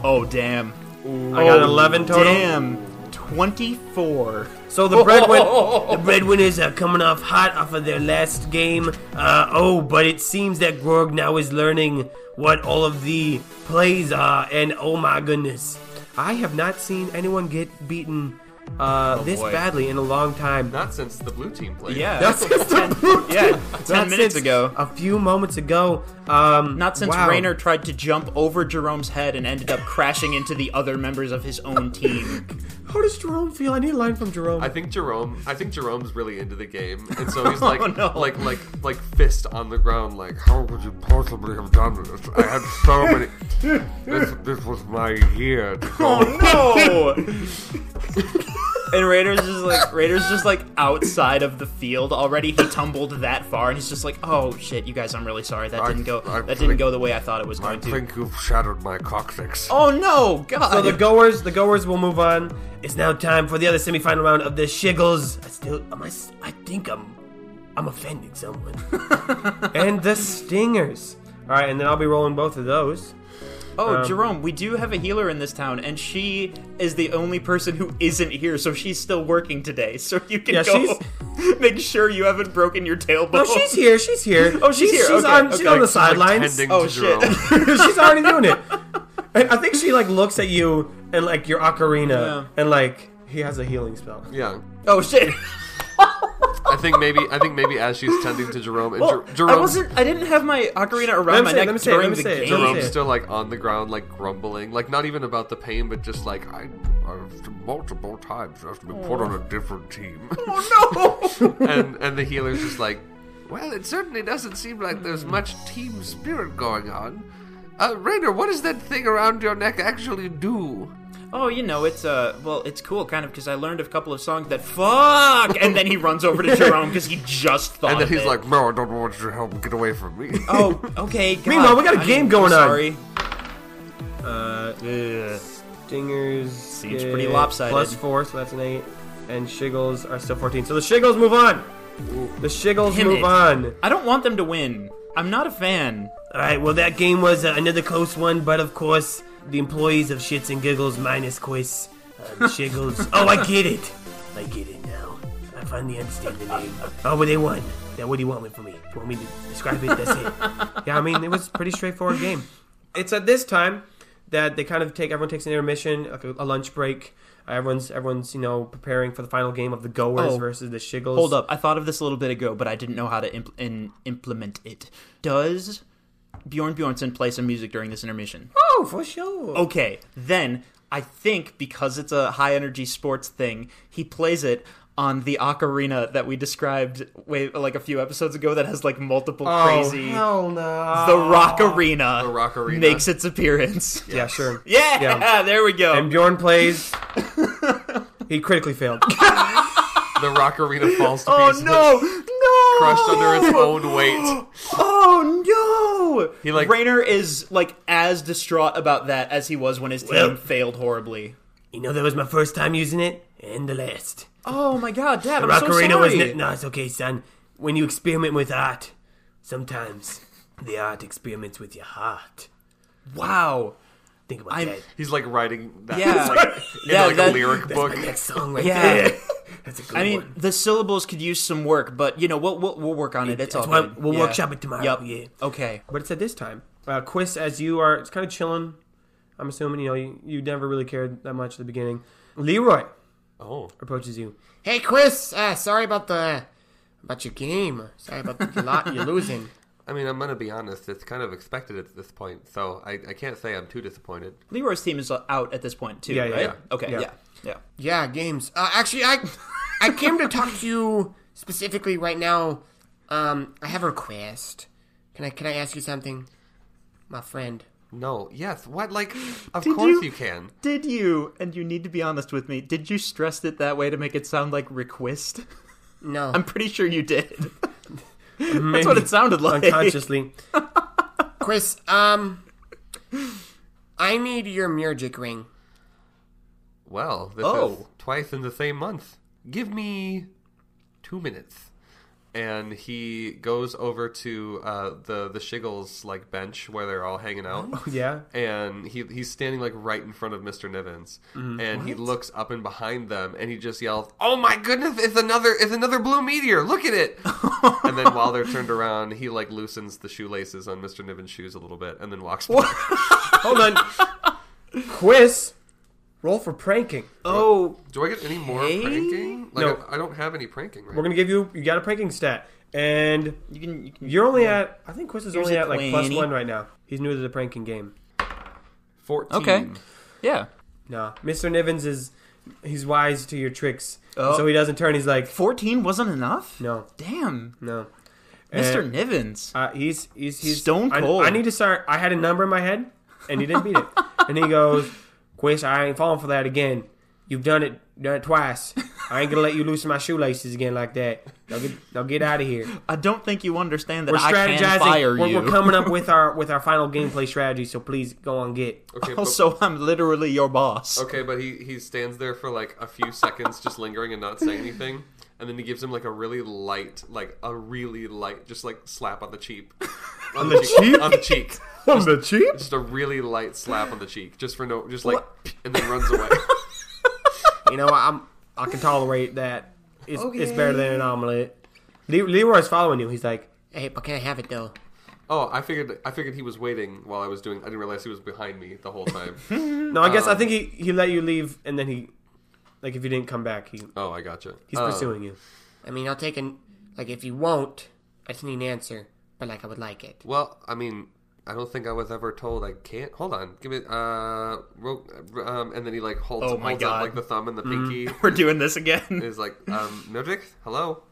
Oh damn! I oh, got Oh, eleven total. Damn, twenty-four. So the breadwin- the breadwinners are coming off hot off of their last game. Uh, oh, but it seems that Grog now is learning what all of the plays are, and oh my goodness, I have not seen anyone get beaten uh, this boy. badly in a long time. Not since the blue team played. Yeah. That's just a yeah, ten Not minutes ago. A few moments ago. Um, Not since wow. Rayner tried to jump over Jerome's head and ended up crashing into the other members of his own team. How does Jerome feel? I need a line from Jerome. I think Jerome. I think Jerome's really into the game, and so he's oh, like, Oh, no. like, like, like fist on the ground, like, how could you possibly have done this? I had so many. This, this was my year. Oh no! and Raiders is like Raiders just like outside of the field already. He tumbled that far, and he's just like, "Oh shit, you guys, I'm really sorry. That I- didn't go. I that didn't go the way I thought it was I going to." I think you've shattered my coccyx. Oh no, God! So the goers, the goers will move on. It's now time for the other semifinal round of the Shiggles. I still, am I, s- I think I'm, I'm offending someone. and the Stingers. All right, and then I'll be rolling both of those. Oh, Um, Jerome, we do have a healer in this town, and she is the only person who isn't here, so she's still working today. So you can Yeah, go make sure you haven't broken your tailbone. No, she's here. She's here. Oh, she's here, She's okay, on. She's on the sidelines. Oh, shit. She's already doing it. And I think she like looks at you and like your ocarina, Yeah. and like he has a healing spell. yeah. Oh shit! I think maybe. I think maybe as she's tending to Jerome, and Well, Jer- I wasn't. I didn't have my ocarina around me my say it, neck let say it, during let the say game. Jerome's still like on the ground, like grumbling, like not even about the pain, but just like I, I've multiple times I have to be put on a different team. Oh no! and and the healer's just like, well, it certainly doesn't seem like there's much team spirit going on. Uh, Rainer, what does that thing around your neck actually do? oh, you know, it's uh, well, it's cool, kind of, because I learned a couple of songs that fuck, and then he runs over to Jerome because he just thought. And then of he's it. like, no, I don't want your help. Get away from me. "Oh, okay." God, Meanwhile, we got a I'm game going on. Sorry. Uh, Ugh. Stingers Seems get pretty lopsided. Plus four, so that's an eight. And Shiggles are still fourteen. So the Shiggles move on. The Shiggles Damn move it. on. I don't want them to win. I'm not a fan. All right. Well, that game was uh, another close one, but of course, the employees of Shits and Giggles minus Quiz, uh, the Shiggles. oh, I get it. I get it now. I finally understand the name. Oh, but they won. Now, what do you want me from me? You want me to describe it? That's it. Yeah, I mean, it was a pretty straightforward game. It's at this time that they kind of take everyone takes an intermission, like a, a lunch break. Uh, everyone's everyone's you know preparing for the final game of the Goers Oh. versus the Shiggles. Hold up, I thought of this a little bit ago, but I didn't know how to impl- in- implement it. Does Bjorn Bjornsson play some music during this intermission? Oh, for sure. Okay, then I think because it's a high energy sports thing, he plays it on the ocarina that we described way like a few episodes ago that has like multiple oh, crazy. Oh, hell no. the Rock Arena, The Rock Arena. makes its appearance. Yeah, sure. Yeah, Yeah. there we go. And Bjorn plays. he critically failed. the rock arena falls to oh pieces, no, no, crushed under its own weight. Oh, He, like- Rainer is like as distraught about that as he was when his team Well- failed horribly. You know, that was my first time using it, and the last. Oh my god, Dad! The I'm Rock so Arena sorry. was. Ne- no, it's okay, son. When you experiment with art, sometimes the art experiments with your heart. wow. Think about I'm- that. He's like writing that Yeah. like, in Yeah, like that- a lyric That's book. my next song right Yeah. there. That's a good I mean, one. the syllables could use some work, but you know, we'll we'll, we'll work on it. It's That's all why good. we'll Yeah. workshop it tomorrow. Yep. Yeah. Okay. But it's at this time. Uh, Quiz, as you are, it's kind of chilling. I'm assuming, you know, you, you never really cared that much at the beginning. Leroy Oh, approaches you. Hey, Chris. Uh, sorry about the about your game. Sorry about the lot you're losing. I mean, I'm gonna be honest. It's kind of expected at this point, so I, I can't say I'm too disappointed. Leroy's team is out at this point too, Yeah, yeah, right? yeah. Okay. Yeah. Yeah. Yeah. Yeah, games. Uh, actually, I I came to talk to you specifically right now. Um, I have a request. Can I can I ask you something, my friend? No, yes, what? Like, of Did course you- you can. Did you? And you need to be honest with me. Did you stress it that way to make it sound like request? No. I'm pretty sure you did. That's what it sounded like. Unconsciously. Chris, um, I need your music ring. Well, this Oh. is twice in the same month. Give me two minutes. And he goes over to uh, the the Shiggles like bench where they're all hanging out. yeah. and he he's standing like right in front of Mr. Nivens, and he looks up and behind them, and he just yells, "Oh my goodness! It's another it's another blue meteor! Look at it!" and then while they're turned around, he like loosens the shoelaces on Mr. Nivens' shoes a little bit, and then walks. Hold on. Quiz Roll for pranking. Oh, Do I get any more Okay. pranking? Like No. I, I don't have any pranking right. We're gonna give you. You got a pranking stat, and you can. You can you're only at. I think Chris is Here's only a at like plus 20. one right now. He's new to the pranking game. Fourteen. Okay. yeah. No, Mr. Nivens is. He's wise to your tricks, Oh. so he doesn't turn. He's like, Fourteen wasn't enough. no, Damn, no. Mr. And, Nivens. Uh, he's he's he's Stone I- cold. I, need to start. I had a number in my head, and he didn't beat it. and he goes, "Quiz, I ain't falling for that again. You've done it, done it twice. I ain't gonna let you loosen my shoelaces again like that. Now get, now get out of here. I don't think you understand that We're I can strategizing. fire We're, you. we're coming up with our with our final gameplay strategy. So please go on, get. Okay. But, Also, I'm literally your boss. okay, but he he stands there for like a few seconds, just lingering and not saying anything, and then he gives him like a really light, like a really light, just like slap on the cheek. On, the cheek? On the cheek. On the cheap. Just a really light slap on the cheek, just for no, just like, and then runs away. You know, I'm I can tolerate that. It's, it's better than an omelet. Le- Leroy's following you. He's like, Hey, but can I have it though? Oh, I figured I figured he was waiting while I was doing. I didn't realize he was behind me the whole time. no, I guess I Um, think he he let you leave, and then he, like, if you didn't come back, he oh, I gotcha. he's Uh, pursuing you. I mean, I'll take an like if you won't. I just need an answer, but like I would like it. Well, I mean, I don't think I was ever told I can't. Hold on, give it. Uh, ro- um, and then he like holds, Oh my holds God. up like the thumb and the pinky. We're doing this again. Is like, um, Mildred, hello.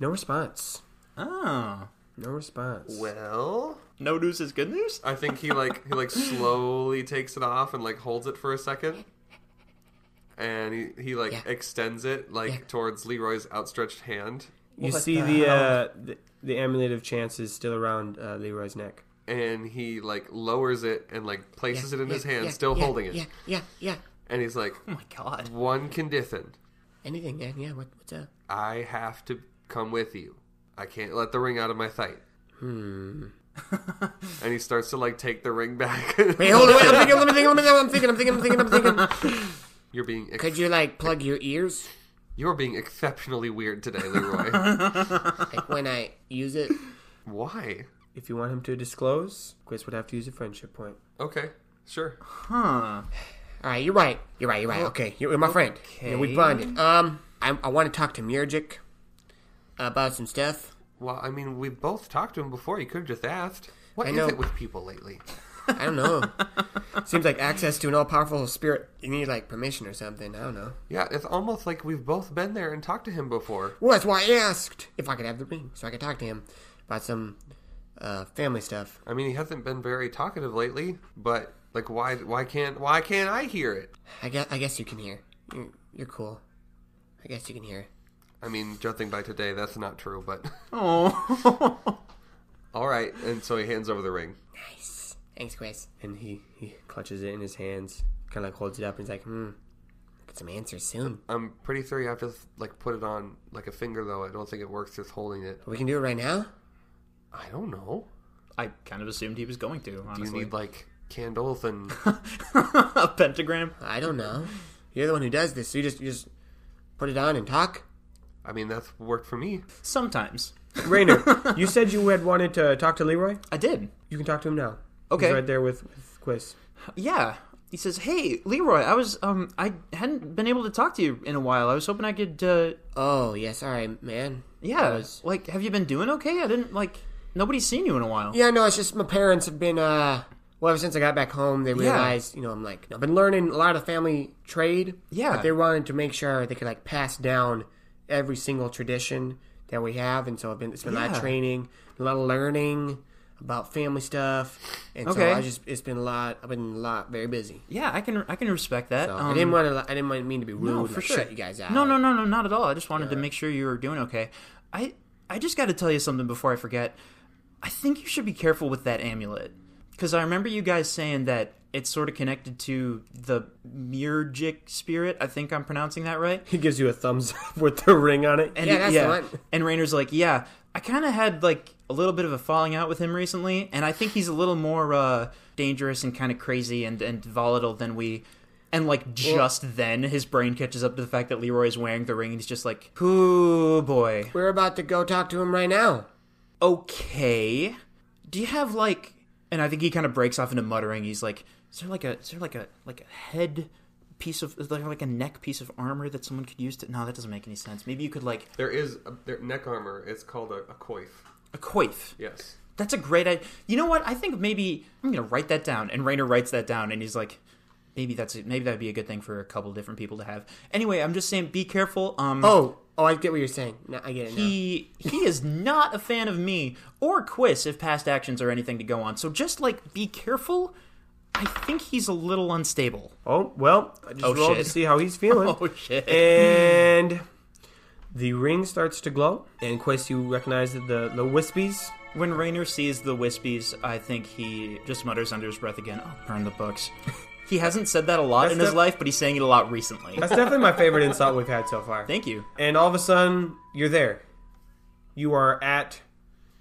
No response. Oh, No response. Well, no news is good news. I think he like he like slowly takes it off and like holds it for a second, and he he like Yeah. extends it like Yeah. towards Leroy's outstretched hand, You What see the the, uh, the the amulet of chance is still around uh, Leroy's neck. and he like lowers it and like places it in his hand, yeah, still yeah, holding it, Yeah, yeah, yeah. and he's like, Oh my god. one condition. Anything, man. Yeah. What, what's up? I have to come with you. I can't let the ring out of my sight. Hmm. and he starts to like take the ring back. Wait, hold on. Wait, I'm thinking. Let me think. Let me think. I'm thinking. I'm thinking. I'm thinking. I'm thinking. You're being ex- Could you like plug your ears, you're being exceptionally weird today, Leroy. like when I use it? Why? If you want him to disclose, Quiz would have to use a friendship point. Okay, sure. Huh. All right, you're right. You're right. You're right. Okay, you're my friend. Yeah, we Okay. bonded. Um, I, I want to talk to Murgic about some stuff. Well, I mean, we've both talked to him before. You could have just asked. What I is know. it with people lately? I don't know. Seems like access to an all-powerful spirit. You need like permission or something. I don't know. Yeah, it's almost like we've both been there and talked to him before. Well, that's why I asked if I could have the ring, so I could talk to him about some uh, family stuff. I mean, he hasn't been very talkative lately, but like, why? Why can't? Why can't I hear it? I guess. I guess you can hear. You're, you're cool. I guess you can hear. I mean, judging by today, that's not true. But Oh. all right. And so he hands over the ring. Nice. Thanks, Chris. And he, he clutches it in his hands, kind of like holds it up, and he's like, hmm. Get some answers soon. I'm pretty sure you have to like put it on like a finger, though. I don't think it works just holding it. We can do it right now. I don't know. I kind of assumed he was going to. Do you need like candles and? a pentagram. I don't know. You're the one who does this. So you just you just put it on and talk. I mean, that's worked for me. Sometimes Rainer, you said you had wanted to talk to Leroy. I did. You can talk to him now. Okay. He's right there with, with Quiz. Yeah. He says, "Hey, Leroy, I was um I hadn't been able to talk to you in a while. I was hoping I could uh Oh yes, all right, man. yeah, I was- like have you been doing okay? I didn't like nobody's seen you in a while. Yeah, no, it's just my parents have been uh well ever since I got back home they Yeah. realized, you know, I'm like I've been learning a lot of family trade. Yeah. But they wanted to make sure they could like pass down every single tradition that we have and so I've been it's been a lot Yeah. of training, a lot of learning about family stuff. And Okay. so I just it's been a lot I've been a lot very busy. Yeah, I can I can respect that. So Um, I didn't want to I didn't want mean to be rude no, like, for sure. shut you guys out. No, no, no, no, not at all. I just wanted to make sure you were doing okay. I I just got to tell you something before I forget. I think you should be careful with that amulet because I remember you guys saying that it's sort of connected to the Murgic spirit. I think I'm pronouncing that right. He gives you a thumbs up with the ring on it. And Yeah, that's the one. And Rainer's like, yeah, I kind of had like a little bit of a falling out with him recently, and I think he's a little more uh, dangerous and kind of crazy and, and volatile than we. And like just then, his brain catches up to the fact that Leroy is wearing the ring, and he's just like, "Ooh boy, We're about to go talk to him right now. okay." Do you have like? And I think he kind of breaks off into muttering. He's like, Is there like a is there like a like a head piece of is like a neck piece of armor that someone could use to? No, that doesn't make any sense. Maybe you could like There is a, their neck armor. It's called a, a coif. a coif. Yes. That's a great idea. You know what? I think maybe I'm gonna write that down. And Rainer writes that down, and he's like, maybe that's maybe that'd be a good thing for a couple different people to have. Anyway, I'm just saying, be careful. Um, Oh, oh, I get what you're saying. No, I get it now. he he is not a fan of me or Quiz if past actions are anything to go on. So just like be careful. I think he's a little unstable. Oh well, I just Oh, rolled shit. to see how he's feeling. Oh shit! and the ring starts to glow. And Quest, you recognize the the wispies. When Rainer sees the wispies, I think he just mutters under his breath again, "Oh, burn the books." He hasn't said that a lot That's in his def- life, but he's saying it a lot recently. That's definitely my favorite insult we've had so far. Thank you. And all of a sudden, you're there. You are at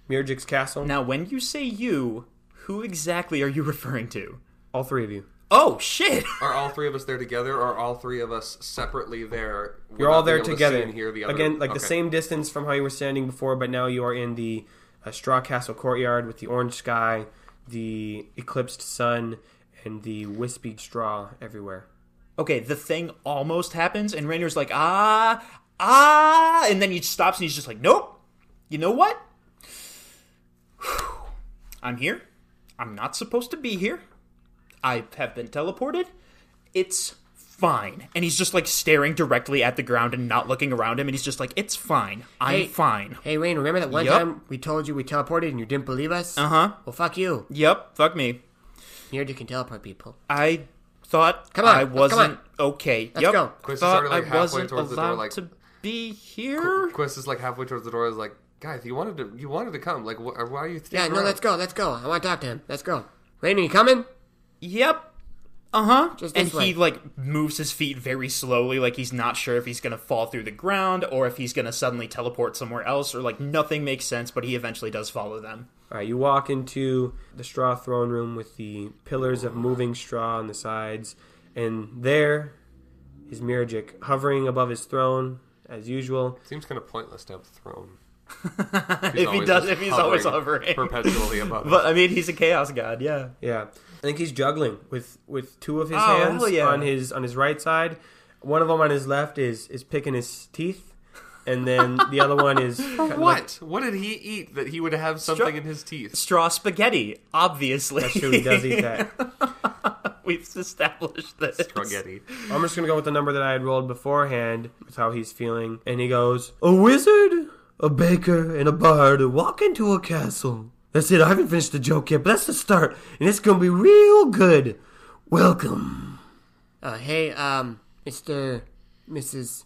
Mirjik's castle. Now, when you say you, who exactly are you referring to? All three of you. Oh shit! Are all three of us there together, or are all three of us separately there? You're all there being able to see together. and hear the other- Again, like the same distance from how you were standing before, but now you are in the uh, Straw Castle courtyard with the orange sky, the eclipsed sun, and the wispy straw everywhere. Okay, the thing almost happens, and Rainer's like, ah, ah, and then he stops and he's just like, nope. You know what? I'm here. I'm not supposed to be here. I have been teleported. It's fine. And he's just like staring directly at the ground and not looking around him, and he's just like, it's fine. I'm Hey. fine. Hey, Rain, remember that one Yup. time we told you we teleported and you didn't believe us? Uh huh. Well, fuck you. Yep, fuck me. Here you can teleport people. I thought Come on, I let's- wasn't come on. okay. Let's yep. go. Quiz is thought already, like, I halfway wasn't towards the door, allowed like- to be here. Quest is like halfway towards the door. Is like, guys, you wanted to, you wanted to come. Like, wh- why are you? Yeah, sticking no, around? let's go, let's go. I want to talk to him. Let's go. Rain, are you coming? Yep. Uh huh. And this way. he like moves his feet very slowly, like he's not sure if he's gonna fall through the ground or if he's gonna suddenly teleport somewhere else, or like nothing makes sense. But he eventually does follow them. All right, you walk into the straw throne room with the pillars of moving straw on the sides, and there is Mirjik hovering above his throne as usual. Seems kind of pointless to have a throne. if he does, if he's always hovering. perpetually above. But I mean, he's a chaos god. Yeah. Yeah, I think he's juggling with with two of his Oh, hands yeah. on his on his right side. One of them on his left is is picking his teeth, and then the other one is kinda like- what? What did he eat that he would have something Stra- in his teeth? Straw spaghetti, obviously. That's true. He does eat that. We've established this. Spaghetti. I'm just gonna go with the number that I had rolled beforehand with how he's feeling, and he goes, "A wizard, a baker, and a bard walk into a castle." That's it. I haven't finished the joke yet, but that's the start, and it's gonna be real good. Welcome. Uh, hey, um, Mr. Mrs.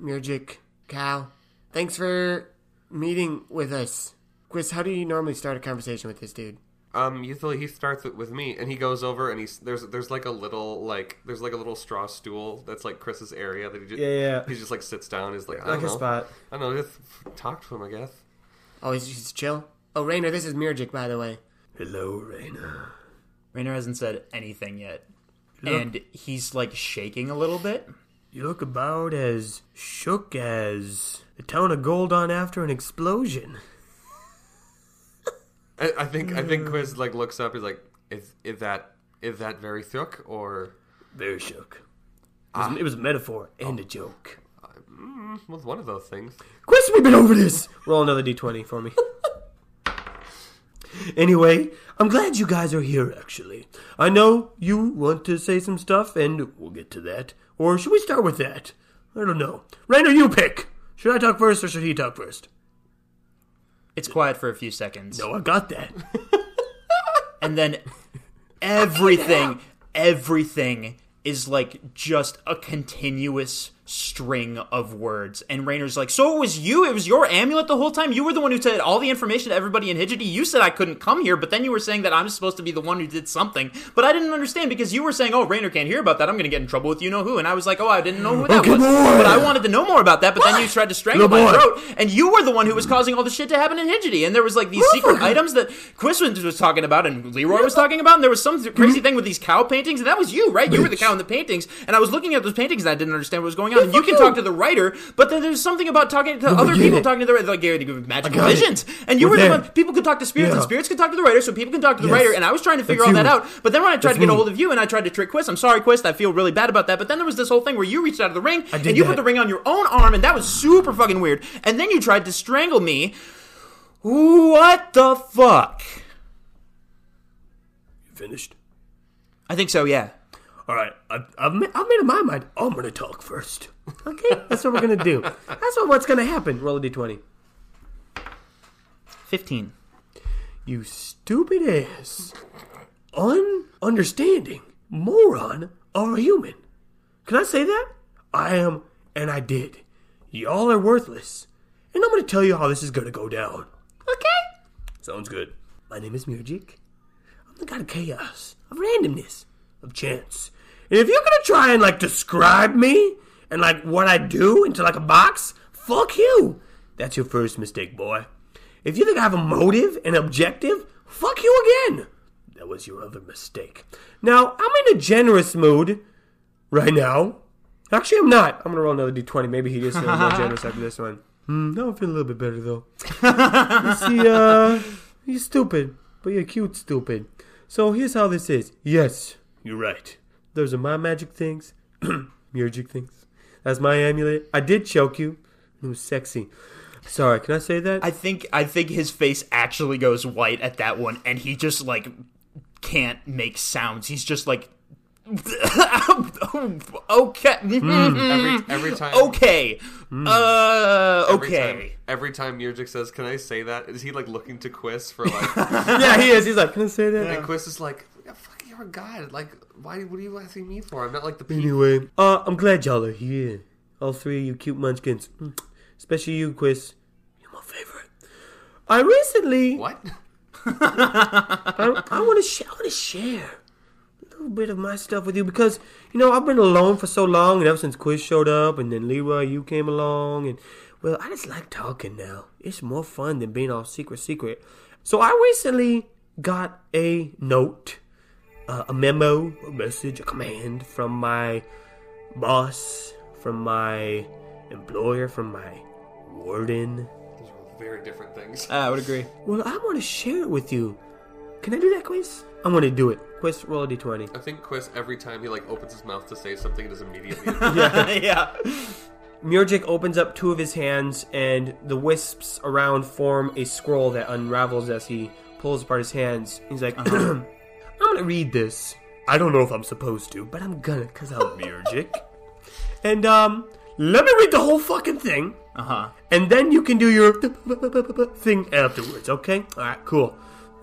Mirjik Cal. Thanks for meeting with us. Chris, how do you normally start a conversation with this dude? Um, usually he starts it with me, and he goes over, and he's there's there's like a little like there's like a little straw stool that's like Chris's area that he just Yeah, yeah. he just like sits down. He's like I Like don't a know, spot. I don't know, just talk to him, I guess. Oh, he's just chill? Oh, Rainer, this is Mirjik, by the way. Hello, Raina. Rainer hasn't said anything yet, and he's like shaking a little bit. You look about as shook as the town of Goldon after an explosion. I, I think I think Quiz like looks up. He's like, is is that is that very shook or Very shook. It was, ah. it was a metaphor and a joke. Uh, mm, well, one of those things? Quest, we've been over this. Roll another d20 for me. anyway, I'm glad you guys are here, actually. I know you want to say some stuff, and we'll get to that. Or should we start with that? I don't know. Rainer, you pick. Should I talk first, or should he talk first? It's quiet for a few seconds, No, I got that. and then everything, everything is like just a continuous string of words. And Rainer's like, "So it was you? It was your amulet the whole time? You were the one who said all the information to everybody in Hidgety. You said I couldn't come here, but then you were saying that I'm supposed to be the one who did something. But I didn't understand because you were saying, "Oh, Rainer can't hear about that. I'm going to get in trouble with you know who." And I was like, "Oh, I didn't know who that Okay, was." boy. But I wanted to know more about that. But then you tried to strangle Little my boy. throat, and you were the one who was causing all the shit to happen in Hidgety. And there was like these secret items that Quiswin was talking about, and Leroy was talking about, and there was some crazy mm-hmm. thing with these cow paintings, and that was you, right? You were the cow in the paintings, and I was looking at those paintings, and I didn't understand what was going on. On, and you can you. talk to the writer. But then there's something about talking to other people, it. talking to the writer, like Gary, the magical got it. visions. And you We're were the one. People could talk to spirits, and spirits could talk to the writer, so people can talk to the Yes. writer. And I was trying to figure That's all that out. But then when I tried That's to get a hold of you, and I tried to trick Quist, I'm sorry, Quist, I feel really bad about that. But then there was this whole thing where you reached out of the ring, and you that. put the ring on your own arm, and that was super fucking weird. And then you tried to strangle me. What the fuck? You finished? I think so. Yeah. All right. I've, I've, made, I've made up my mind. I'm gonna talk first. Okay, that's what we're gonna do. That's what, what's gonna happen. Roll a d20. Fifteen. You stupid ass, ununderstanding moron of a human. Can I say that? I am, and I did. Y'all are worthless, and I'm gonna tell you how this is gonna go down. Okay? Sounds good. My name is Murgic. I'm the god of chaos, of randomness, of chance. And if you're gonna try and like describe me and like what I do into like a box, fuck you. That's your first mistake, boy. If you think I have a motive and objective, fuck you again. That was your other mistake. Now, I'm in a generous mood right now. Actually, I'm not. I'm gonna roll another d20. Maybe he just feels more generous after this one. Hmm, now I'm feeling a little bit better though. You see, uh, you're stupid, but you're cute, stupid. So here's how this is. Yes, you're right. Those are my magic things, magic things. That's my amulet. I did choke you. It was sexy. Sorry, can I say that? I think I think his face actually goes white at that one, and he just like can't make sounds. He's just like, okay, Every every time. okay, uh, Every okay. time, every time Murgic says, "Can I say that?" Is he like looking to Quiz for like? yeah, he is. He's like, can I say that? and Quiz is like, yeah, "Fuck, you're a god. Like, why? What are you asking me for? I'm not like the people." Anyway, uh, I'm glad y'all are here. All three of you cute munchkins. Mm. Especially you, Quiz. You're my favorite. I recently What? I, I want to sh- I want to share a little bit of my stuff with you because you know I've been alone for so long, and ever since Quiz showed up, and then Leroy, you came along, and well, I just like talking now. It's more fun than being all secret, secret. So I recently got a note, uh, a memo, a message, a command from my boss, from my employer, from my warden. Those are very different things. I would agree. Well, I want to share it with you. Can I do that, Quiz? I'm going to do it. Quiz, roll a d20. I think Quiz every time he like opens his mouth to say something, it is immediately. yeah. yeah. Murgic opens up two of his hands, and the wisps around form a scroll that unravels as he pulls apart his hands. He's like, I'm gonna read this. I don't know if I'm supposed to, but I'm gonna, because I'm Murgic. and, um, let me read the whole fucking thing, Uh huh. and then you can do your thing afterwards, okay? Alright, cool.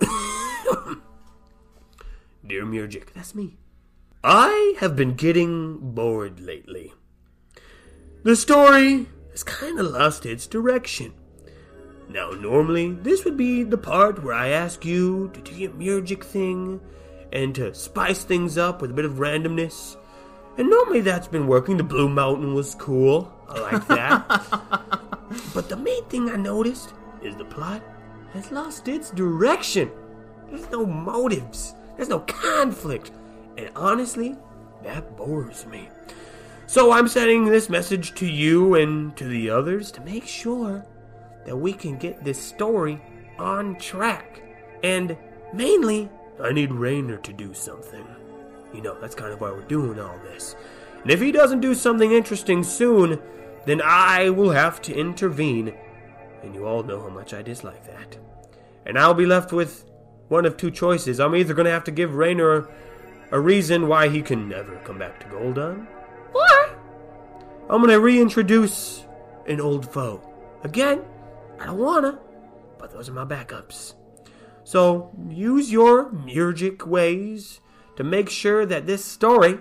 Dear Murgic, that's me. I have been getting bored lately. The story has kind of lost its direction. Now, normally, this would be the part where I ask you to do your Murgic thing and to spice things up with a bit of randomness. And normally that's been working. The Blue Mountain was cool. I like that. but the main thing I noticed is the plot has lost its direction. There's no motives, there's no conflict. And honestly, that bores me. So I'm sending this message to you and to the others to make sure that we can get this story on track. And mainly, I need Rainer to do something. You know, that's kind of why we're doing all this. And if he doesn't do something interesting soon, then I will have to intervene. And you all know how much I dislike that. And I'll be left with one of two choices. I'm either going to have to give Rainer a reason why he can never come back to Goldon, or I'm going to reintroduce an old foe. Again, I don't want to, but those are my backups. So use your Murgic ways to make sure that this story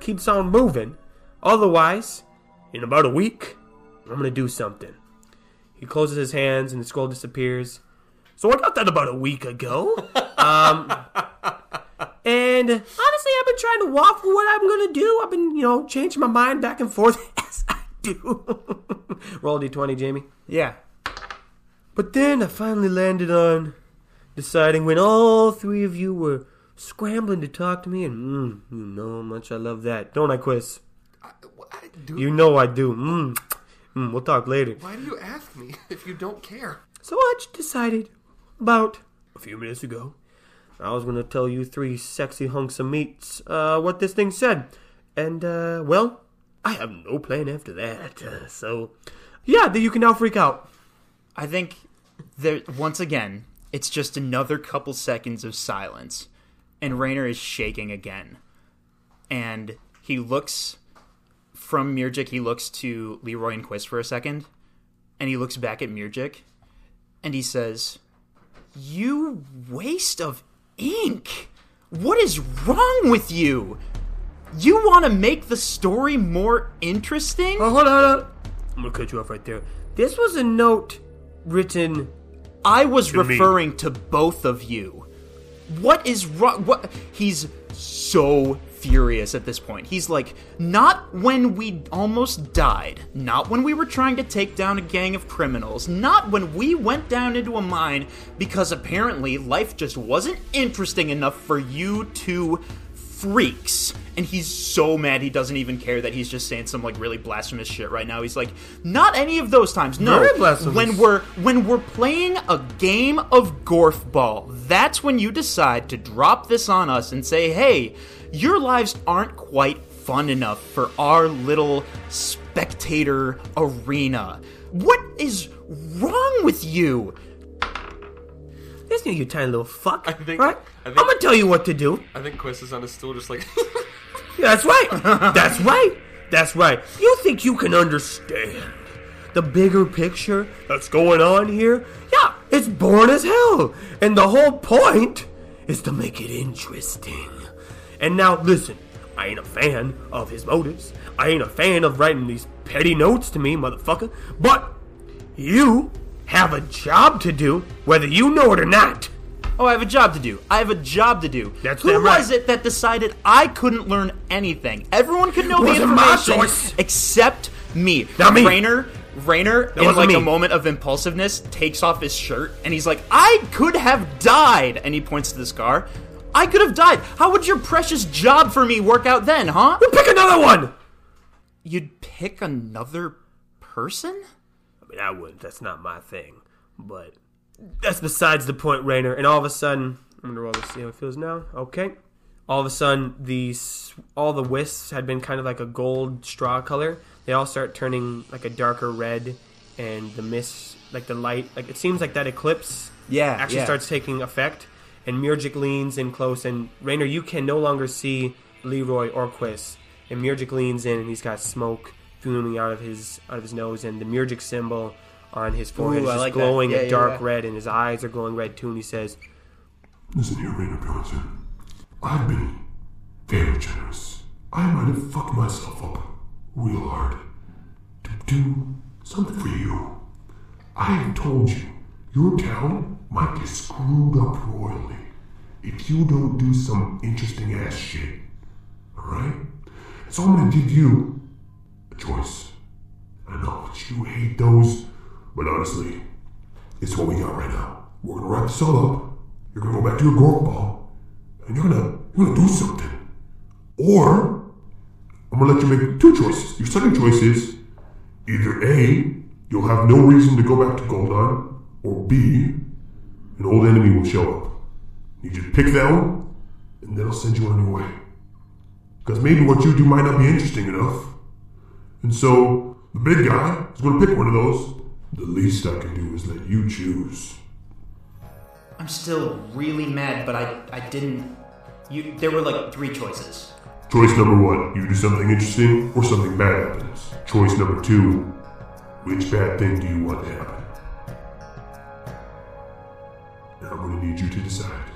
keeps on moving. Otherwise, in about a week, I'm going to do something. He closes his hands and the scroll disappears. So I got that about a week ago. Um, and honestly, I've been trying to waffle what I'm gonna do. I've been, you know, changing my mind back and forth as I do. Roll d20, Jamie. Yeah. But then I finally landed on deciding when all three of you were scrambling to talk to me, and mm, you know how much I love that, don't I, Quiz? I, I, You know I do. Mm. Mm, we'll talk later. Why do you ask me if you don't care? So I decided about a few minutes ago. I was gonna tell you three sexy hunks of meats uh, what this thing said, and uh, well, I have no plan after that. Uh, so, yeah, then you can now freak out. I think there once again, it's just another couple seconds of silence, and Rayner is shaking again, and he looks from Mirjik. He looks to Leroy and Quist for a second, and he looks back at Mirjik, and he says, "You waste of ink. What is wrong with you? You want to make the story more interesting?" Oh, hold on, hold on. I'm gonna cut you off right there. This was a note written. I was me. referring to both of you. What is wrong? What? He's so furious at this point. He's like, not when we almost died, not when we were trying to take down a gang of criminals, not when we went down into a mine because apparently life just wasn't interesting enough for you two freaks. And he's so mad he doesn't even care that he's just saying some like really blasphemous shit right now. He's like, not any of those times. No, when we're when we're playing a game of golf ball, that's when you decide to drop this on us and say, "Hey, your lives aren't quite fun enough for our little spectator arena. What is wrong with you?" This you tiny little fuck. I think- right? I I'm gonna tell you what to do. I think Quist is on his stool, just like. Yeah, That's right. That's right. That's right. You think you can understand the bigger picture that's going on here? Yeah, it's boring as hell. And the whole point is to make it interesting. And now, listen, I ain't a fan of his motives. I ain't a fan of writing these petty notes to me, motherfucker. But you have a job to do, whether you know it or not. Oh, I have a job to do. I have a job to do. That's Who right. was it that decided I couldn't learn anything? Everyone could know the information except me. Not me. Rainer, Rainer, in wasn't like me. a moment of impulsiveness, takes off his shirt and he's like, "I could have died," and he points to the scar. I could have died. How would your precious job for me work out then, huh? You pick another one! You'd pick another person? I mean, I wouldn't. That's not my thing. But that's besides the point, Rayner. And all of a sudden, I'm gonna roll to see how it feels now. Okay. All of a sudden, these all the wisps had been kind of like a gold straw color. They all start turning like a darker red, and the mist, like the light, like it seems like that eclipse, Yeah, actually yeah. starts taking effect. And Mirjik leans in close, and Rainer, you can no longer see Leroy or Quist. And Mirjik leans in, and he's got smoke fuming out of his out of his nose, and the Mirjik symbol on his forehead Ooh, is just like glowing Yeah, a yeah, dark yeah. red, and his eyes are glowing red too. And he says, Listen here, Rainer Bjornsson. I've been very generous. I might have fucked myself up real hard to do something for you. I have told you, your town might get screwed up royally if you don't do some interesting ass shit. Alright? So I'm gonna give you a choice. I know that you hate those, but honestly, it's what we got right now. We're gonna wrap this all up. You're gonna go back to your golf ball, and you're gonna you're gonna do something. Or I'm gonna let you make two choices. Your second choice is either A, you'll have no reason to go back to Goldon, or B, an old enemy will show up. You just pick that one, and then I'll send you on your way. Because maybe what you do might not be interesting enough. And so the big guy is gonna pick one of those. The least I can do is let you choose. I'm still really mad, but I I didn't you there were like three choices. Choice number one, you do something interesting or something bad happens. Choice number two, which bad thing do you want to happen? Now I'm gonna need you to decide.